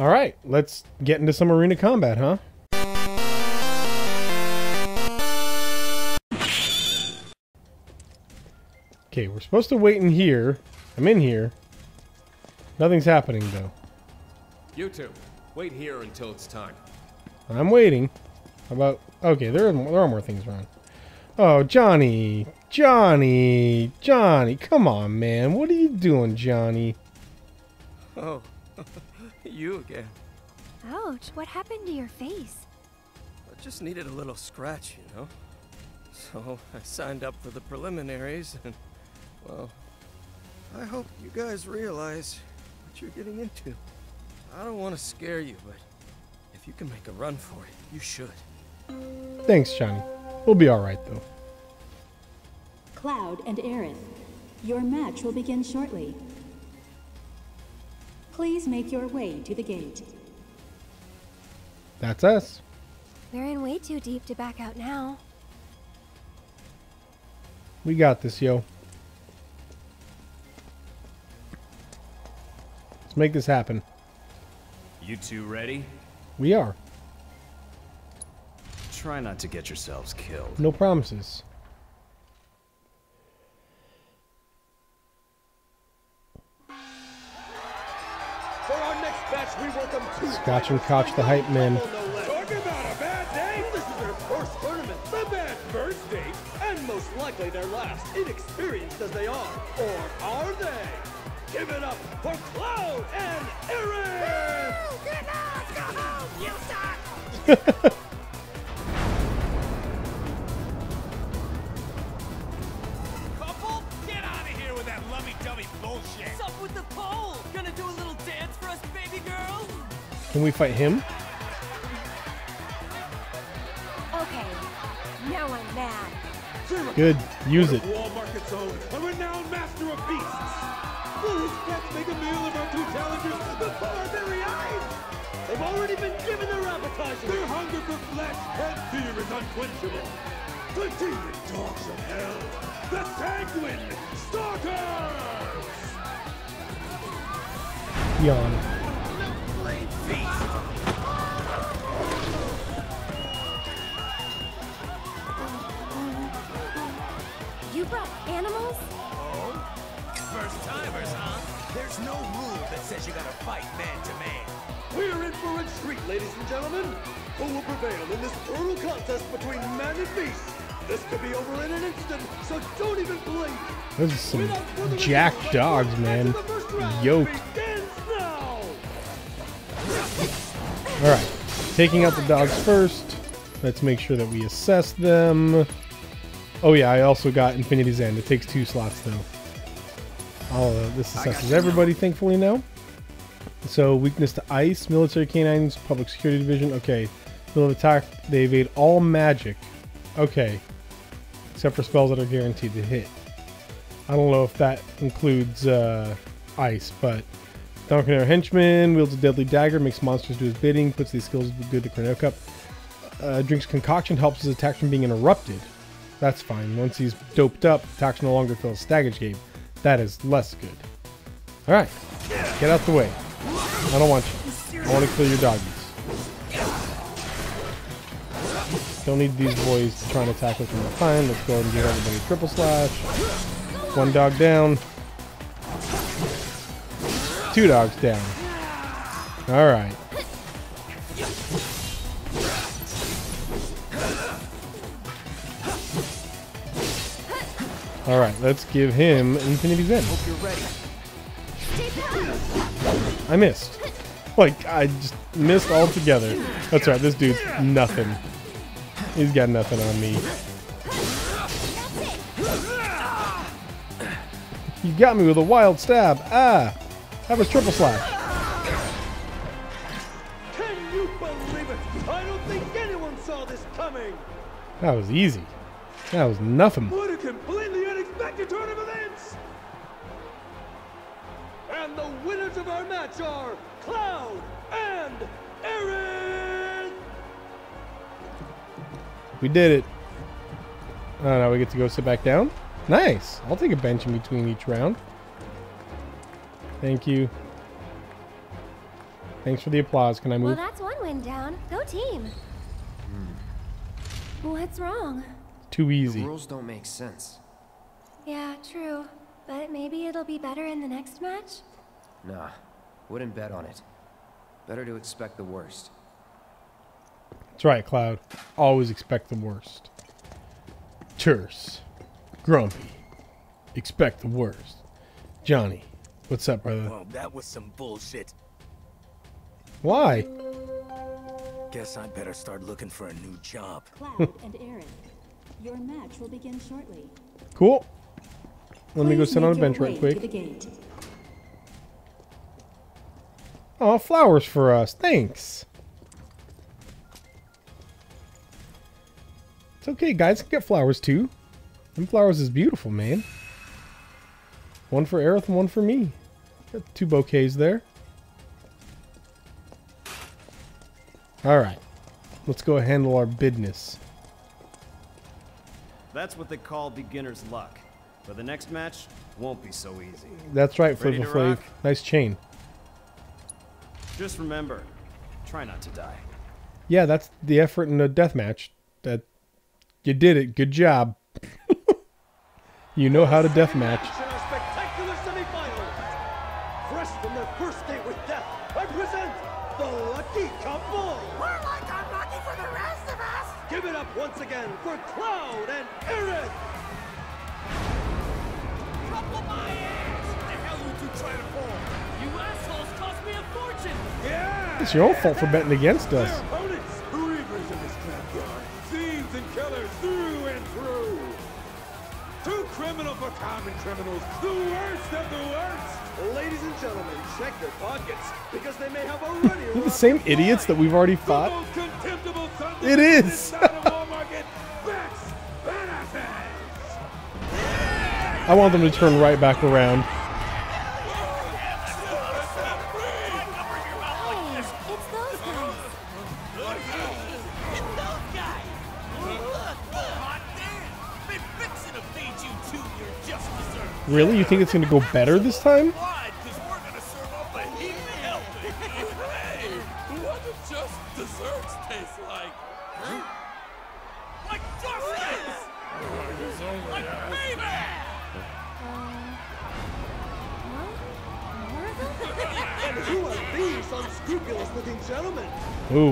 All right, let's get into some arena combat, huh? Okay, we're supposed to wait in here. I'm in here. Nothing's happening, though. You two, wait here until it's time. I'm waiting. How about... Okay, there are, there are more things around. Oh, Johnny. Johnny. Johnny, come on, man. What are you doing, Johnny? Oh, you again. Ouch, what happened to your face? I just needed a little scratch, you know? So I signed up for the preliminaries and, well, I hope you guys realize what you're getting into. I don't want to scare you, but if you can make a run for it, you should. Thanks, Johnny. We'll be alright, though. Cloud and Aerith, your match will begin shortly. Please make your way to the gate. That's us. We're in way too deep to back out now. We got this, yo. Let's make this happen. You two ready? We are. Try not to get yourselves killed. No promises. Scotch and Koch, the hype men. Talk about a bad day! This is their first tournament. The bad first date, and most likely their last, inexperienced as they are. Or are they? Give it up for Cloud and Aerith! Get out! Go home! You suck! Can we fight him? Okay, now I'm mad. Good. Use it. Wall Market's own, a renowned master of beasts. Will his pets make a meal of our two challengers before our very eyes? They've already been given their appetizer. Their hunger for flesh and fear is unquenchable. The demon dogs of hell, the sanguine stalkers. Yawn. Brought animals? First timers, huh? There's no rule that says you gotta fight man to man. We're in for a treat, ladies and gentlemen. Who will prevail in this brutal contest between man and beast? This could be over in an instant, so don't even blink. Those are some Without further ado, jack dogs, man. to the first round. Yoked. Begins. Alright. Taking out the dogs first. Let's make sure that we assess them. Oh yeah, I also got Infinity's End. It takes two slots though. All uh, this assesses everybody, thankfully now. So weakness to ice, military canines, public security division. Okay, field of attack. They evade all magic. Okay, except for spells that are guaranteed to hit. I don't know if that includes uh, ice, but Duncan Henchman wields a deadly dagger, makes monsters do his bidding, puts these skills good to Corneo Cup. Uh, drinks concoction, helps his attack from being interrupted. That's fine. Once he's doped up, attacks no longer fill a stagger gauge. That is less good. Alright. Get out the way. I don't want you. I want to kill your doggies. Don't need these boys to try and attack us from behind. Let's go ahead and give everybody a triple slash. One dog down. Two dogs down. Alright. Alright, let's give him Infinity's End. Hope you're ready. I missed. Like, I just missed altogether. That's right, this dude's nothing. He's got nothing on me. You got me with a wild stab. Ah! Have a triple slash. Can you believe it? I don't think anyone saw this coming. That was easy. That was nothing. We did it. Oh, now we get to go sit back down? Nice. I'll take a bench in between each round. Thank you. Thanks for the applause. Can I move? Well, move? that's one win down. Go team. What's wrong? Too easy. The easy. rules don't make sense. Yeah, true. But maybe it'll be better in the next match? Nah, wouldn't bet on it. Better to expect the worst. That's right, Cloud. Always expect the worst. Terse. Grumpy. Expect the worst. Johnny. What's up, brother? Well, that was some bullshit. Why? Guess I'd better start looking for a new job. Cloud and Aerith, your match will begin shortly. Cool. Let me go sit on a bench right way To the quick. Oh, flowers for us. Thanks. Okay, guys. Can get flowers too. Them flowers is beautiful, man. One for Aerith and one for me. Got two bouquets there. Alright. Let's go handle our business. That's what they call beginner's luck. But the next match won't be so easy. That's right, Flavor Flav. Nice chain. Just remember, try not to die. Yeah, that's the effort in a death match. That you did it. Good job. you know how to death match. In our spectacular semifinals. Fresh from their first date with death, I present the Lucky Couple. We're like unlucky for the rest of us. Give it up once again for Cloud and Aerith. Couple my ass! The hell you two trying to pull? You assholes cost me a fortune! Yeah. It's your own fault for betting against Their us. Same idiots that we've already fought. most contemptible sons of It bitches is. inside of Wall Market, Bex Benefits. I want them to turn right back around. Hey, it's those guys. Hit those guys! Look, hot damn! Been fixing to feed you two your just desserts. Really? You think it's going to go better this time?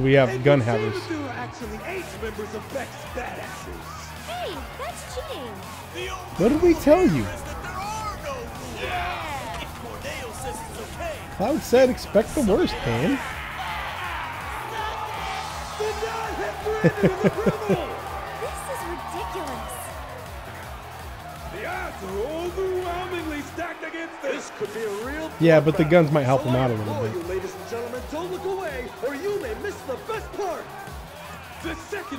We have It gun would havers. there are actually eight members of Beck's badasses. Hey, that's cheating. What did we tell you? is that there no. Yeah! If Corneo says it's okay, Cloud said expect the worst, man. Did not have Brandon as a criminal! This is ridiculous. The odds are overwhelmingly stacked against this. This could be a real. Yeah, but the guns might help So him out a little bit.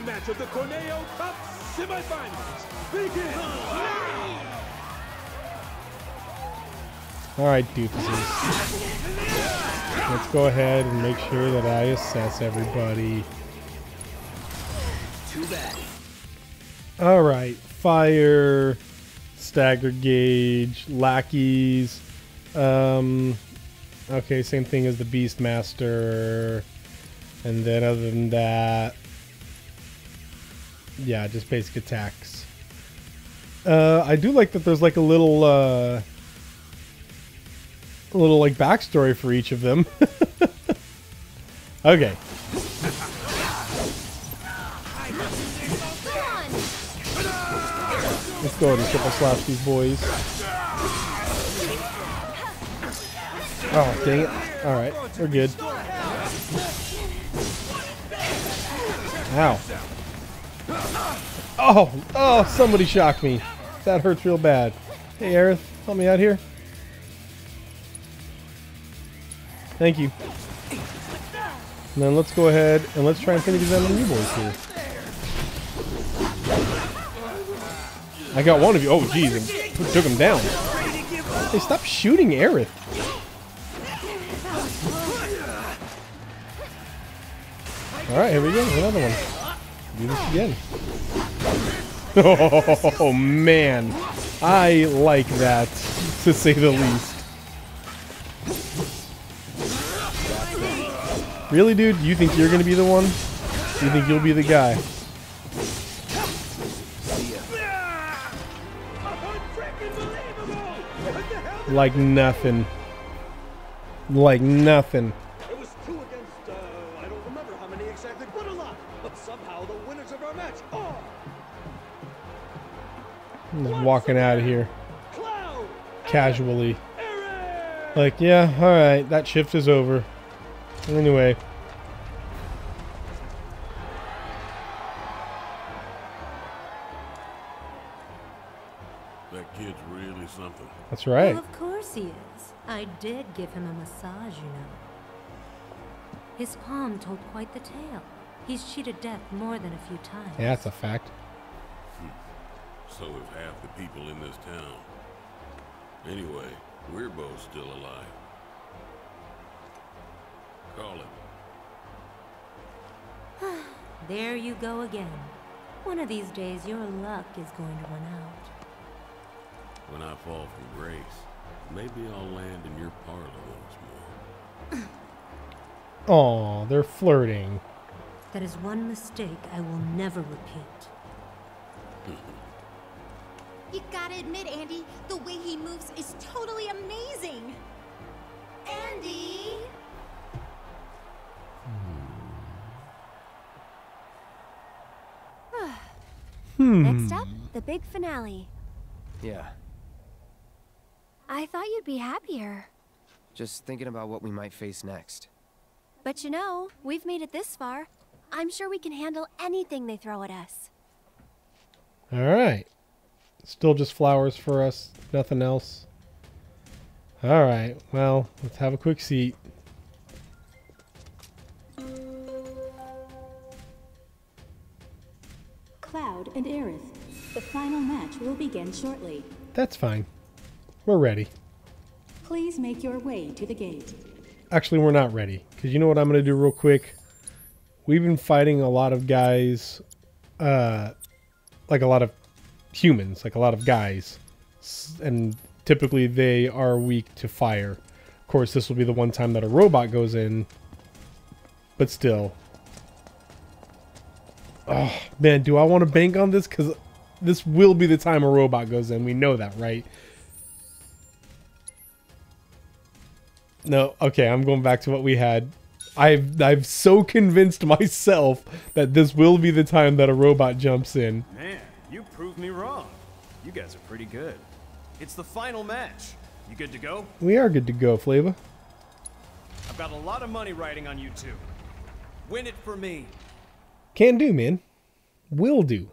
Match of the Corneo Cup semifinals begins now. All right, doofuses. Let's go ahead and make sure that I assess everybody. Too bad. All right, fire, stagger gauge, lackeys. Um, okay, same thing as the Beastmaster. And then other than that, yeah, just basic attacks. Uh, I do like that there's like a little, uh, a little like backstory for each of them. okay. Let's go ahead and triple slash these boys. Oh, dang it. Alright, we're good. Ow. Oh, oh, somebody shocked me. That hurts real bad. Hey, Aerith, help me out here. Thank you. And then let's go ahead and let's try and finish these on boys here. I got one of you. Oh, jeez, took him down. Hey, stop shooting Aerith. All right, here we go. Another one. Do this again. Oh man, I like that to say the least. Really, dude? You think you're gonna be the one? You think you'll be the guy? Like nothing. Like nothing. Walking out of here casually. Like, yeah, alright, that shift is over. Anyway. That kid's really something. That's right. Well, of course he is. I did give him a massage, you know. His palm told quite the tale. He's cheated death more than a few times. Yeah, that's a fact. So have half the people in this town. Anyway, we're both still alive. Call it. There you go again. One of these days, your luck is going to run out. When I fall from grace, maybe I'll land in your parlor once more. Aw, they're flirting. That is one mistake I will never repeat. You gotta admit, Andy, the way he moves is totally amazing. Andy! Hmm. Next up, the big finale. Yeah, I thought you'd be happier. just thinking about what we might face next. But you know, we've made it this far. I'm sure we can handle anything they throw at us. Alright. Still just flowers for us. Nothing else. Alright, well, let's have a quick seat. Cloud and Aerith. The final match will begin shortly. That's fine. We're ready. Please make your way to the gate. Actually, we're not ready. Because you know what I'm going to do real quick? We've been fighting a lot of guys, uh, like a lot of humans, like a lot of guys. And typically they are weak to fire. Of course, this will be the one time that a robot goes in. But still. Oh, man, do I want to bank on this? Because this will be the time a robot goes in. We know that, right? No, okay, I'm going back to what we had. I've I've so convinced myself that this will be the time that a robot jumps in. Man, you proved me wrong. You guys are pretty good. It's the final match. You good to go? We are good to go, Flava. I've got a lot of money riding on you two. Win it for me. Can do, man. Will do.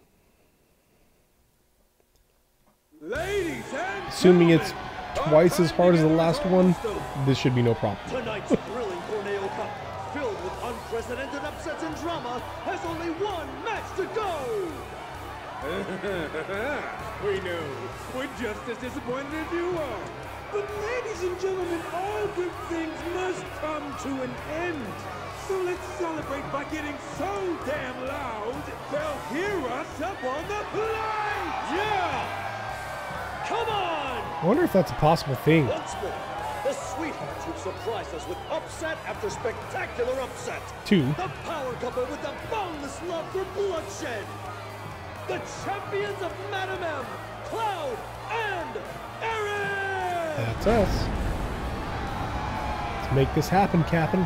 Ladies and Assuming it's twice as hard as the last one, this should be no problem. Tonight's thrilling Corneo Cup, filled with unprecedented upsets and drama, has only one match to go! we know. We're just as disappointed as you are. But ladies and gentlemen, all good things must come to an end. So let's celebrate by getting so damn loud, they'll hear us up on the plane! Yeah! Come on! I wonder if that's a possible thing. Once more, the sweethearts who've surprised us with upset after spectacular upset. Two. The power couple with the boundless love for bloodshed. The champions of Madam Cloud and Aerith! That's us. Let's make this happen, Captain.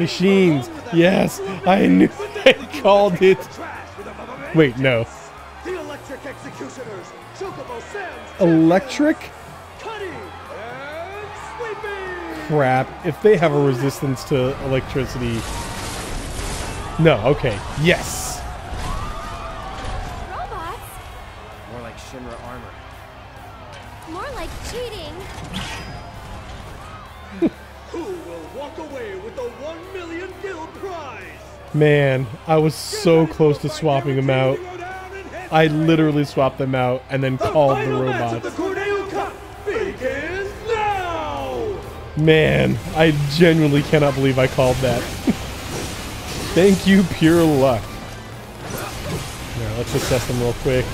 Machines. Yes, I knew I called it. Wait, no. Electric! Crap. If they have a resistance to electricity. No, okay. Yes. Man, I was so close to swapping them out. I literally swapped them out and then called the Final match of robots. the Corneo Cup begins Man, I genuinely cannot believe I called that. Thank you, pure luck. Now, let's assess them real quick.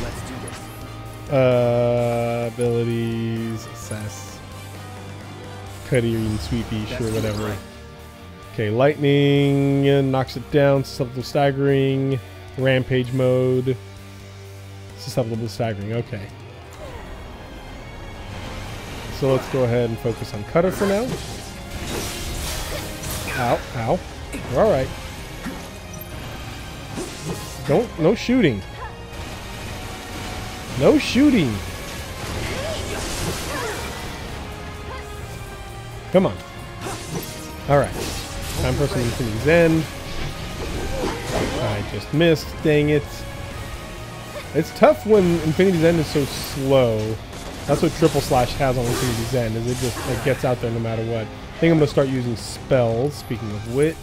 Let's do this. Uh, abilities, assess. Cutter and Sweeper, sure, whatever. Okay, lightning knocks it down. Susceptible staggering. Rampage mode. Susceptible staggering. Okay. So let's go ahead and focus on Cutter for now. Ow, ow. We're alright. Don't, no shooting. No shooting. Come on. Alright. Time for some Infinity's End. I just missed. Dang it. It's tough when Infinity's End is so slow. That's what Triple Slash has on Infinity's End, is it just it gets out there no matter what. I think I'm going to start using spells, speaking of which.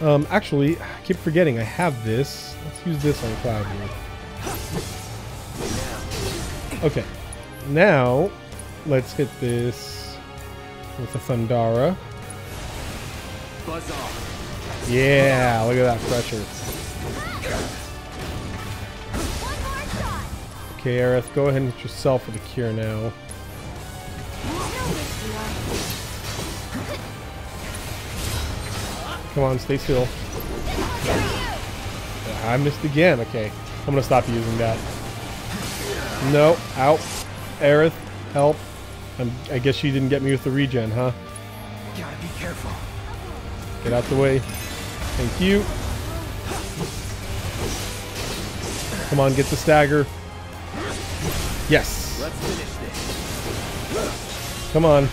Um, actually, I keep forgetting I have this. Let's use this on Cloud here. Okay. Now, let's hit this with the Thundara. Buzz off. Yeah, look at that pressure. Okay, Aerith, go ahead and hit yourself with a cure now. Come on, stay still. I missed again. Okay, I'm gonna stop using that. No, out. Aerith, help. I'm, I guess she didn't get me with the regen, huh? Gotta be careful. Get out the way. Thank you. Come on, get the stagger. Yes. Come on.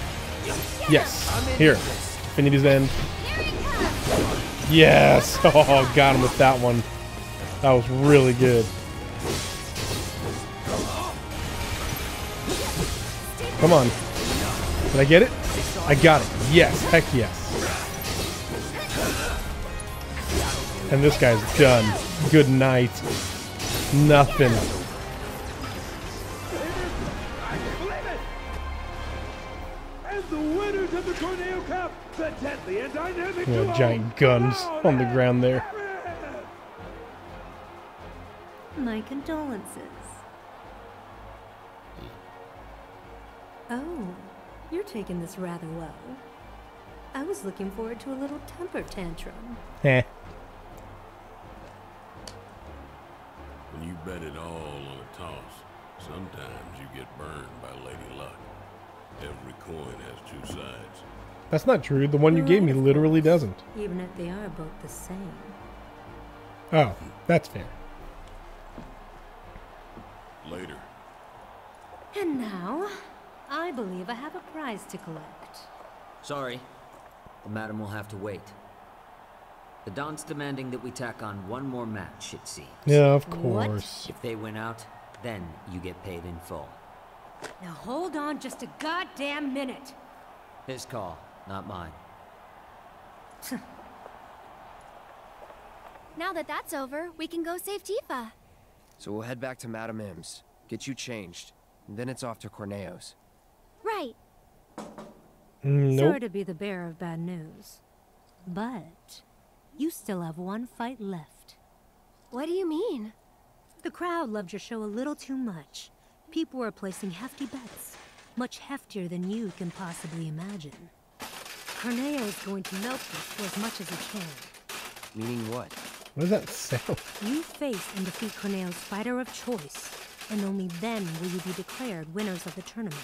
Yes. Here. Infinity's End. Yes. Oh, got him with that one. That was really good. Come on. Did I get it? I got it. Yes. Heck yes. And this guy's done. Good night. Nothing. And the winners of the Corneo Cup, the deadly and dynamic You giant guns on the ground there. My condolences. Oh, you're taking this rather well. I was looking forward to a little temper tantrum. Heh. When you bet it all on a toss, sometimes you get burned by Lady Luck. Every coin has two sides. That's not true. The one you gave me literally doesn't. Even if they are both the same. Oh, that's fair. Later. And now, I believe I have a prize to collect. Sorry. The madam will have to wait. The Don's demanding that we tack on one more match, it seems. Yeah, of What? course. If they win out, then you get paid in full. Now hold on just a goddamn minute. His call, not mine. Now that that's over, we can go save Tifa. So we'll head back to Madame M's, get you changed, and then it's off to Corneo's. Right. Mm, Sorry to be the bearer of bad news. But you still have one fight left. What do you mean? The crowd loved your show a little too much. People were placing hefty bets, much heftier than you can possibly imagine. Corneo is going to milk this for as much as he can. Meaning what? What does that sound? You face and defeat Corneo's fighter of choice, and only then will you be declared winners of the tournament.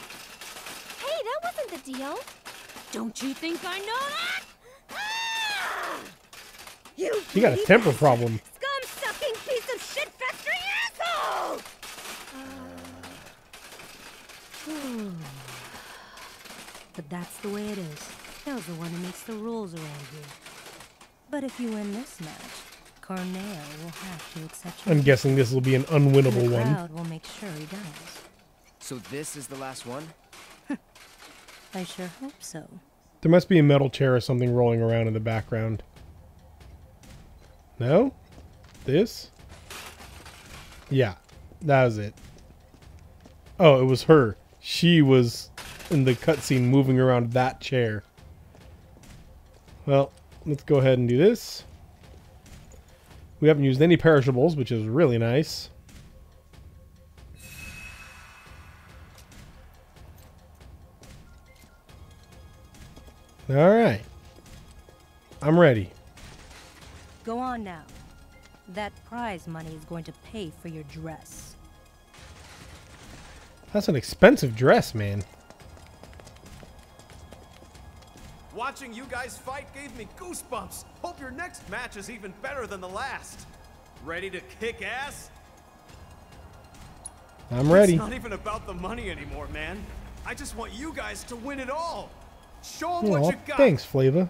Hey, that wasn't the deal. Don't you think I know that? Ah! You got a temper bastard! problem. Scum-sucking piece of shit factory asshole! but that's the way it is. Tails the one who makes the rules around here. But if you win this match, Corneo will have to accept your I'm guessing this will be an and unwinnable the one. crowd will make sure he does. So this is the last one? I sure hope so. There must be a metal chair or something rolling around in the background. No? This? Yeah, that was it. Oh, it was her. She was in the cutscene moving around that chair. Well, let's go ahead and do this. We haven't used any perishables, which is really nice. All right. I'm ready. Go on now. That prize money is going to pay for your dress. That's an expensive dress, man. Watching you guys fight gave me goosebumps. Hope your next match is even better than the last. Ready to kick ass? I'm ready. It's not even about the money anymore, man. I just want you guys to win it all. Show them Aw, what you got. thanks, Flava.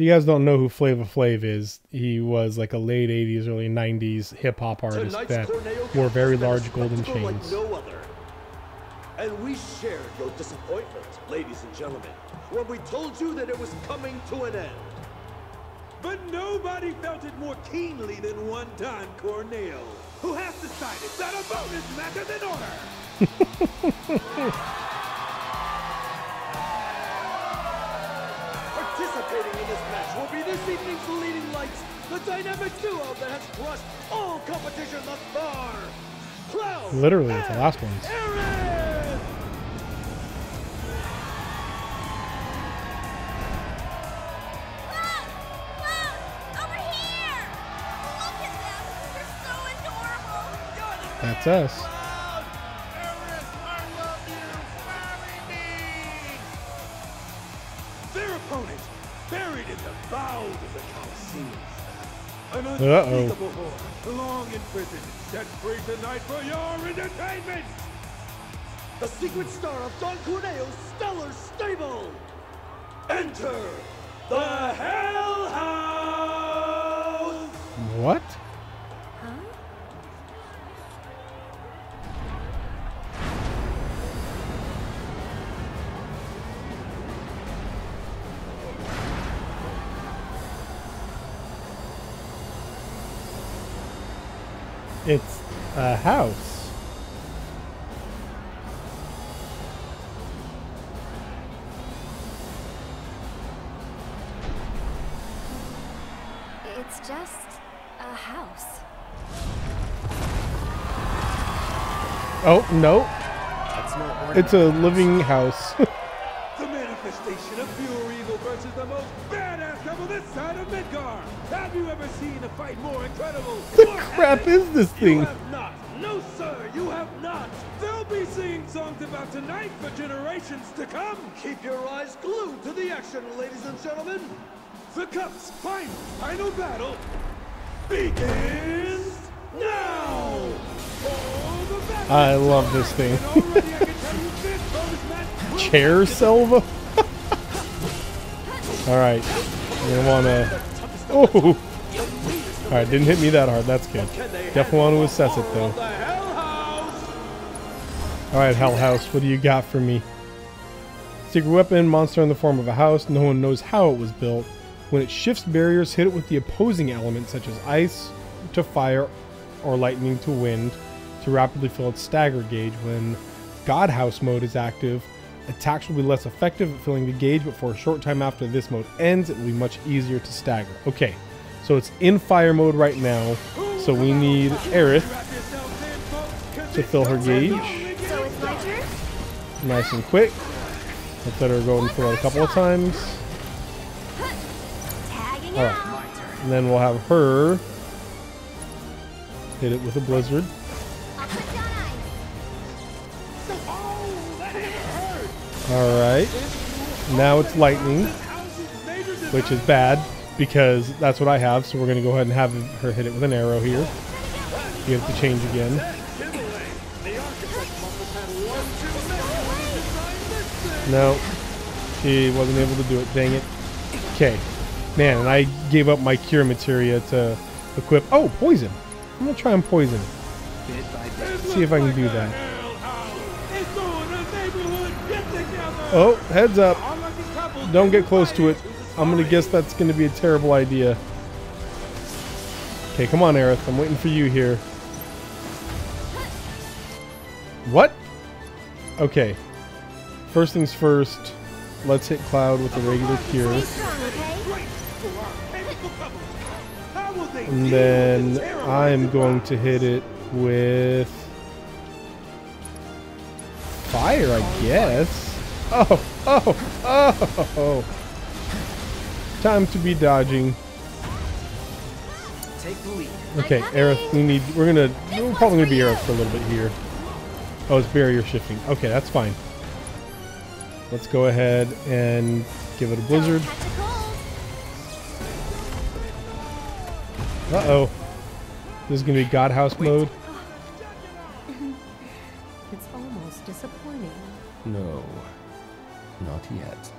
If you guys don't know who Flavor Flav is, he was like a late 80s, early 90s hip hop artist Tonight's that Corneo wore very has been a large golden spectacle like chains. no other. And we shared your disappointment, ladies and gentlemen, when we told you that it was coming to an end. But nobody felt it more keenly than one Don Corneo, who has decided that a bonus match is in order. will be this evening's leading lights, the dynamic duo that has crushed all competition thus far. Cloud Literally, it's the last ones. Aerith! That's us. Unspeakable horror, long imprisoned, set free tonight for your entertainment! The secret star of Don Corneo's stellar stable! Enter the Hell a house. It's just a house. Oh, no. That's no It's a living house. The manifestation of pure evil versus the most badass couple this side of Midgar. Have you ever seen a fight more incredible? the more crap epic? is this You thing? Have not. No, sir, you have not. They'll be singing songs about tonight for generations to come. Keep your eyes glued to the action, ladies and gentlemen. The Cup's final, final battle begins now. For I love this thing. already I can tell you this bonus match will Chair Silva? Alright. You wanna. Oh! Alright, didn't hit me that hard. That's good. Definitely want to assess it though. Alright, Hell House, what do you got for me? Secret weapon, monster in the form of a house. No one knows how it was built. When it shifts barriers, hit it with the opposing elements such as ice to fire or lightning to wind to rapidly fill its stagger gauge. When God House mode is active, attacks will be less effective at filling the gauge, but for a short time after this mode ends, it will be much easier to stagger. Okay, so it's in fire mode right now, so we need Aerith to fill her gauge. So it's my turn? Nice and quick. Let's let her go and fill it a couple of times. Alright. And then we'll have her hit it with a blizzard. Alright. Now it's lightning, which is bad because that's what I have. So we're going to go ahead and have her hit it with an arrow here. You have to change again. No, she wasn't able to do it. Dang it. Okay. Man, and I gave up my cure materia to equip. Oh, poison. I'm going to try and poison. See if I can do that. Oh, heads up. Don't get close to it. I'm to guess that's to be a terrible idea. Okay, come on, Aerith. I'm waiting for you here. What? Okay. First things first, let's hit Cloud with the regular cure. And then I'm going to hit it with fire, I guess. Oh, oh, oh. Time to be dodging. Take the lead. Okay, Aerith, we need. We're gonna. We're probably gonna be Aerith for a little bit here. Oh, it's barrier shifting. Okay, that's fine. Let's go ahead and give it a blizzard. Uh oh. This is gonna be God House mode. It's almost disappointing. No, not yet.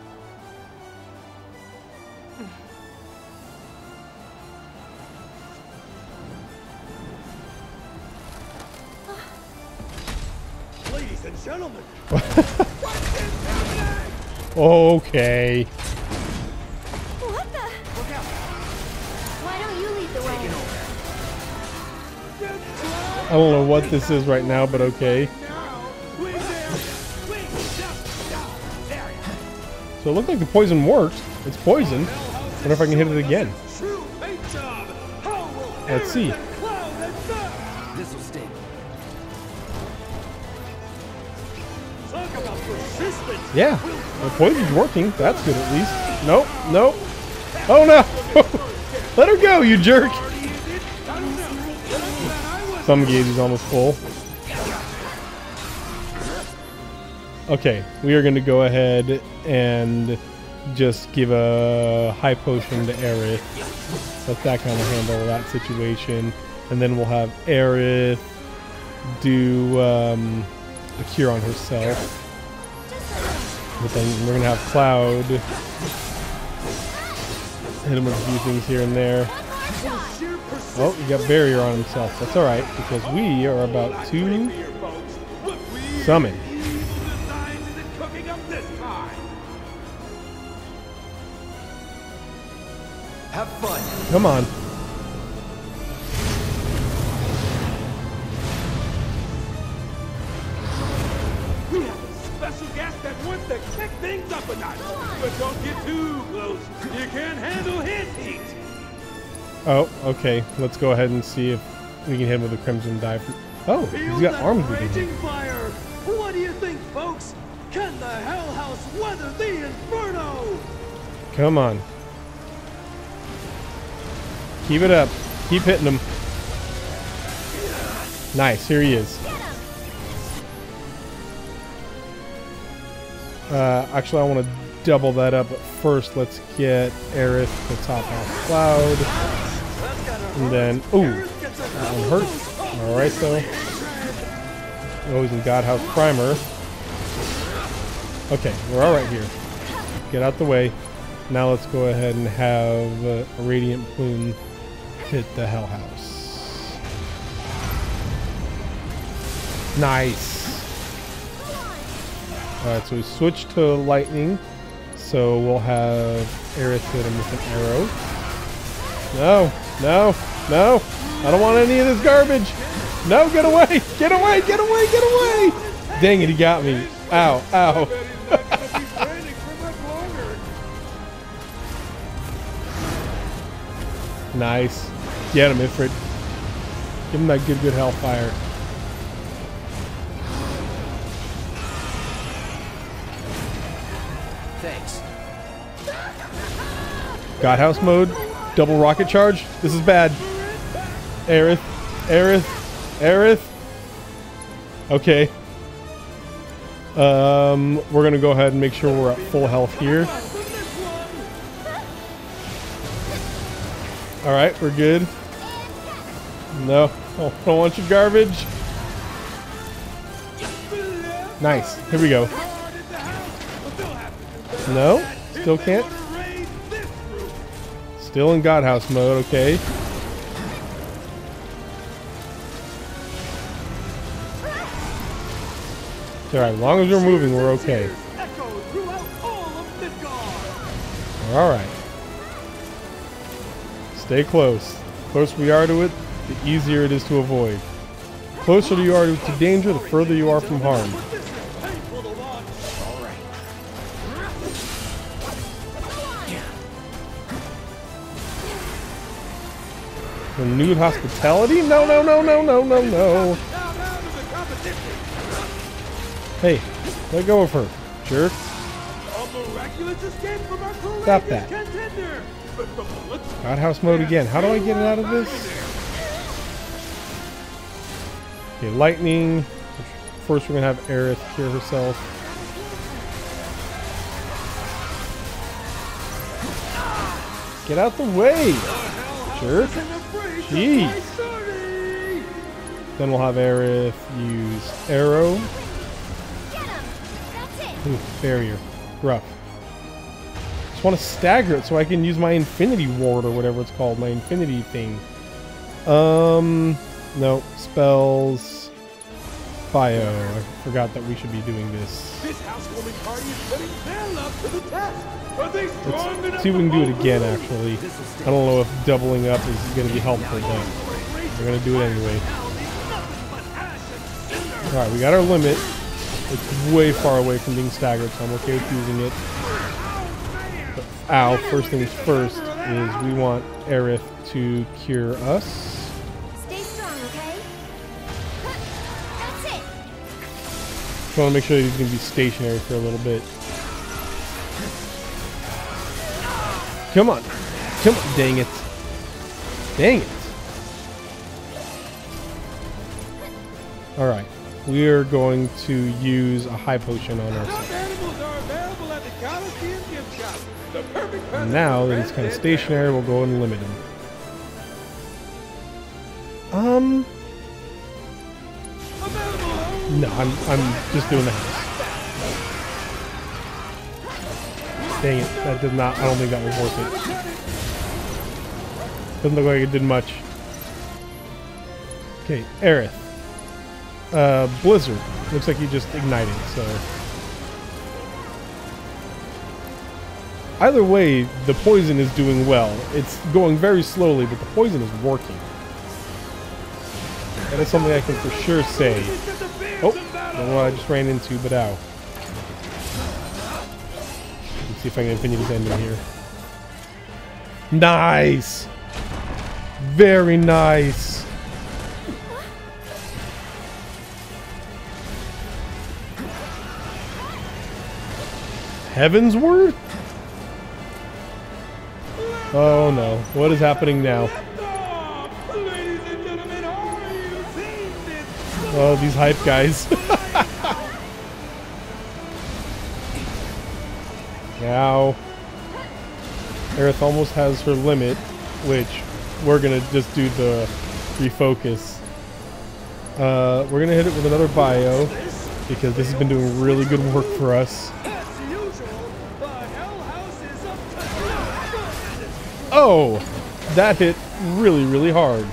Okay. What the? Why don't you lead the way? I don't know what this is right now, but okay. So it looked like the poison worked. It's poison. Wonder if I can hit it again. Let's see. This will sting. Yeah, the poison's working. That's good at least. Nope, nope. Oh no! Let her go, you jerk! Some gauge is almost full. Okay, we are going to go ahead and just give a high potion to Aerith. Let that kind of handle that situation. And then we'll have Aerith do um, a cure on herself. But then we're going to have Cloud hit him with a few things here and there. Oh, he got barrier on himself. That's alright, because we are about to summon. Cooking up this time. Have fun. Come on. Can't handle his heat. Oh, okay. Let's go ahead and see if we can hit him with a Crimson Dive. Oh, Feel he's got arms can raging fire. What do you think, folks? Can the Hell House weather the inferno? Come on. Keep it up. Keep hitting him. Nice. Here he is. Uh, actually, I want to double that up. But first, let's get Aerith to top off Cloud. And then, ooh, that one hurt. All right, though. Oh, he's in God House Primer. Okay, we're all right here. Get out the way. Now let's go ahead and have uh, a Radiant Plume hit the Hell House. Nice. Alright, so we switched to Lightning. So we'll have Aerith hit him with an arrow. No, no, no. I don't want any of this garbage. No, get away, get away, get away, get away. Dang it, he got me. Ow, ow. Nice. Get him, Ifrit. Give him that good, good hellfire. Godhouse mode. Double rocket charge. This is bad. Aerith. Aerith. Aerith. Okay. Um, we're gonna go ahead and make sure we're at full health here. All right, we're good. No, oh, don't want your garbage. Nice. Here we go. No, still can't. Still in Godhouse mode. Okay. All right, as long as we're moving, we're okay. All right. Stay close. The closer we are to it, the easier it is to avoid. Closer you are to danger, the further you are from harm. Renewed hospitality? No, no, no, no, no, no, no. Hey, let go of her, jerk. A miraculous escape from our Stop that. contender. But from the looks of God house mode again. How do I get it out of this? Okay, lightning. First, we're gonna have Aerith cure herself. Get out the way, jerk. Jeez. Then we'll have Aerith use arrow. Ooh, barrier. Rough. Just want to stagger it so I can use my infinity ward or whatever it's called, my infinity thing. Um, no, spells. Bio. I forgot that we should be doing this. This housewarming party is putting their love to the test. Are they strong Let's see if we can do it again, actually. I don't know if doubling up is going to be helpful, but we're going to do it anyway. Alright, we got our limit. It's way far away from being staggered, so I'm okay with using it. But, ow, first things first is we want Aerith to cure us. Just want to make sure that he's going to be stationary for a little bit. Come on. Come on. Dang it. Dang it. Alright. We are going to use a high potion on ourselves. Animals are available at the Coliseum gift. The perfect And present now that he's kind of stationary, we'll go and limit him. No, I'm I'm just doing the house. Dang it! That did not. I don't think that was worth it. Doesn't look like it did much. Okay, Aerith. Uh, Blizzard. Looks like he just ignited. So. Either way, the poison is doing well. It's going very slowly, but the poison is working. That is something I can for sure say. Know what I just ran into, but ow. Let's see if I can finish this ending here. Nice! Very nice! Heaven's Word? Oh no, what is happening now? Oh, these hype guys. now, Aerith almost has her limit, which we're gonna just do the refocus. Uh, we're gonna hit it with another bio because this has been doing really good work for us. Oh, that hit really, really hard.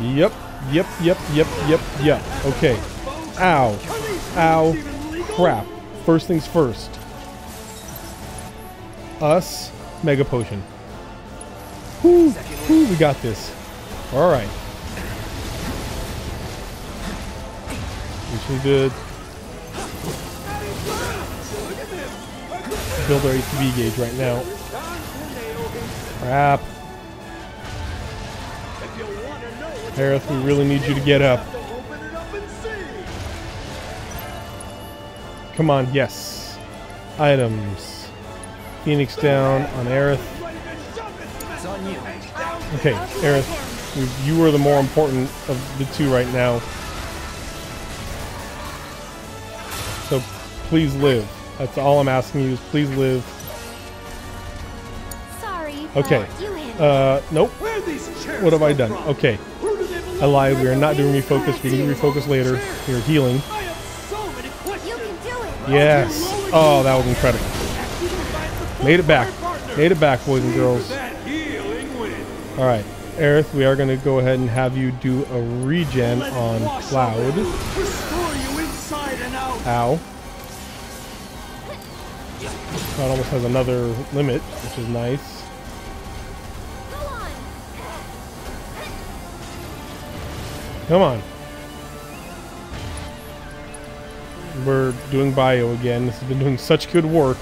Yep, yep, yep, yep, yep, yep. Okay. Ow. Ow. Crap. First things first. Us, Mega Potion. Whoo, we got this. Alright. Actually good. Uh, build our ATB gauge right now. Crap. Aerith, we really need you to get up. Come on, yes. Items. Phoenix down on Aerith. It's on you. Okay, Aerith, you- are the more important of the two right now. So please live. That's all I'm asking you is please live. Sorry. Okay. but You handle Uh, nope. What have I done? Okay. I lied. We are not doing refocus. We can refocus later. We are healing. Yes. Oh, that was incredible. Made it back. Made it back, boys and girls. All right. Aerith, we are going to go ahead and have you do a regen on Cloud. Restore you inside and out. Ow. Cloud almost has another limit, which is nice. Come on. We're doing bio again. This has been doing such good work.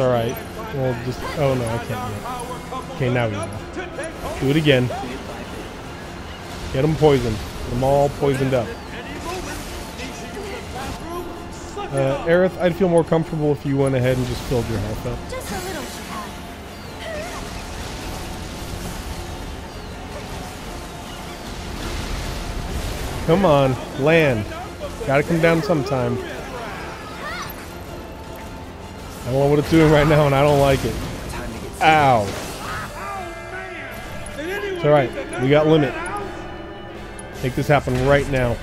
Alright. We'll just... Oh, no, I can't do it. Okay, now we. Do it again. Get them poisoned. Get them all poisoned up. Uh, Aerith, I'd feel more comfortable if you went ahead and just filled your health up. Just a little. Come on, land. Gotta come down sometime. I don't know what it's doing right now, and I don't like it. Ow. It's alright. We got limit. Make this happen right now.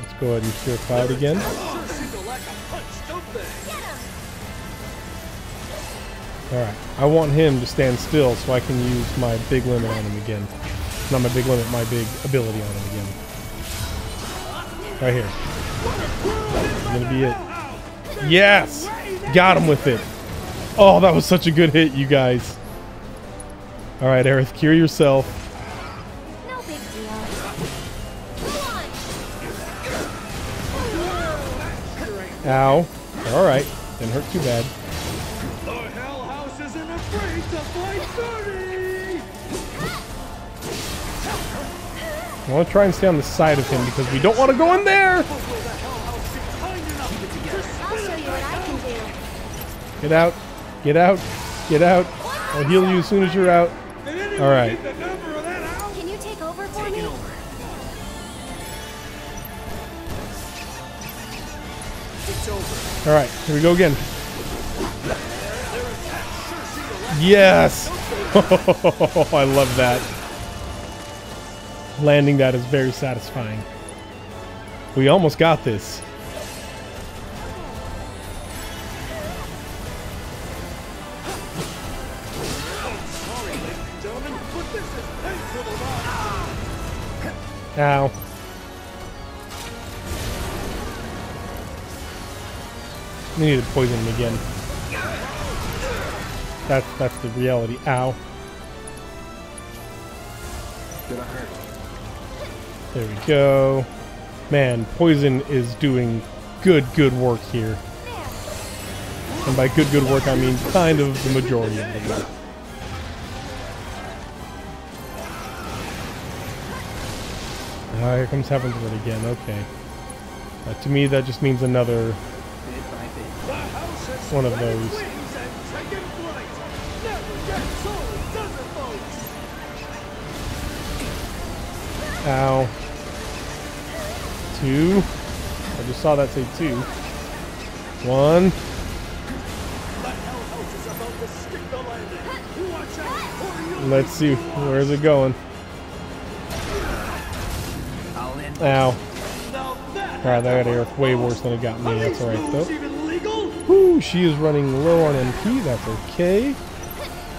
Let's go ahead and cure Cloud again. Alright. I want him to stand still so I can use my big limit on him again. Not my big limit, my big ability on him again. Right here. That's gonna be it. Yes! Got him with it. Oh, that was such a good hit, you guys. Alright, Aerith, cure yourself. Ow. Alright. Didn't hurt too bad. I want to try and stay on the side of him because we don't want to go in there! I'll show you what I can do. Get out. Get out. Get out. I'll heal you as soon as you're out. Alright. Can you take over for me? It's over. Alright, here we go again. Yes! I love that. Landing that is very satisfying. We almost got this. Ow. We need to poison him again. That's that's the reality. Ow. Gonna hurt. There we go. Man, poison is doing good, good work here. And by good, good work, I mean kind of the majority of the work. Ah, here comes Heaven's Word again. Okay. Uh, to me, that just means another one of those. Ow. Two. I just saw that say two. One. Let's see. Where's it going? Ow. Alright, that got Aerith way worse than it got me. That's alright, though. Ooh, she is running low on MP. That's okay.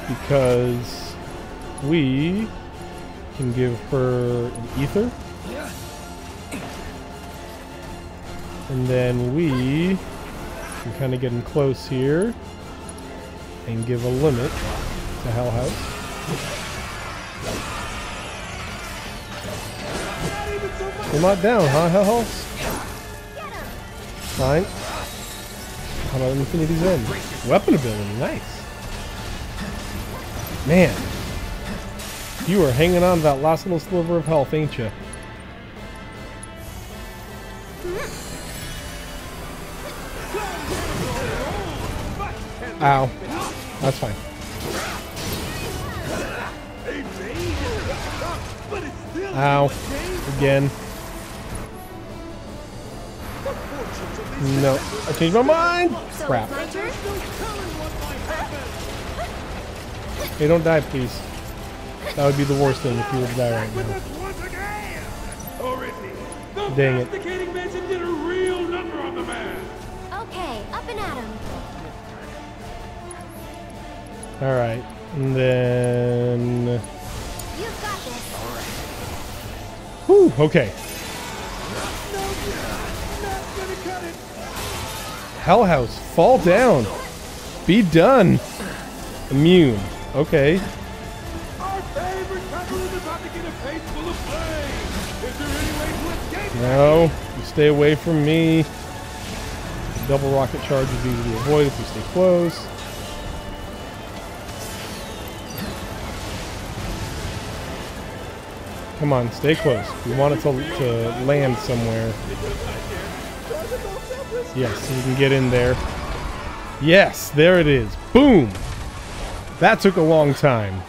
Because we can give her an ether. And then we can kind of get in close here and give a limit to Hell House. You're not down, huh, Hell House? Fine. How about Infinity's End? Weapon ability, nice. Man, you are hanging on to that last little sliver of health, ain't you? Ow. That's fine. Ow. Again. No. I changed my mind! Crap. it's my turn? Hey, don't die, please. That would be the worst thing if you were to die right now. Dang it. Masticating Mansion did a real number on the man! Okay, up and at 'em. Alright. And then... You've got this. Whew, okay. Hell House, fall down. Be done. Immune. Okay. No, you stay away from me. Double rocket charge is easy to avoid if you stay close. Come on, stay close. We want it to, to land somewhere. Yes, we can get in there. Yes, there it is. Boom! That took a long time.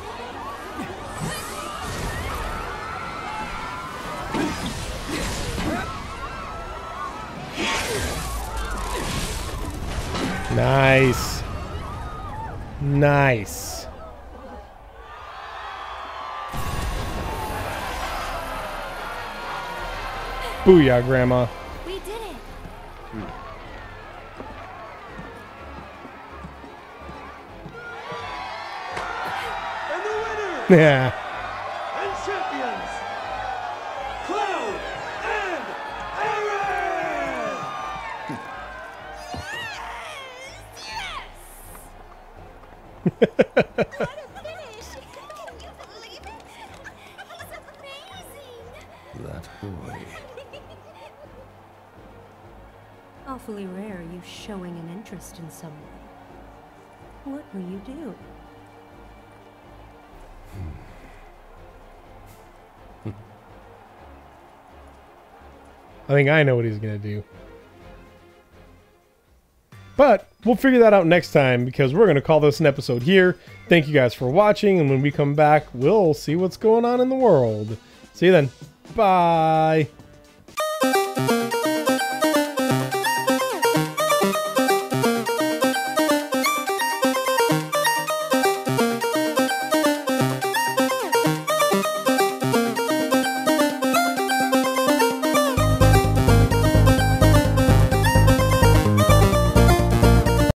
Nice. Nice. Booyah, Grandma. We did it. And the winner Yeah. Think I know what he's going to do. But we'll figure that out next time because we're going to call this an episode here. Thank you guys for watching, and when we come back, we'll see what's going on in the world. See you then. Bye.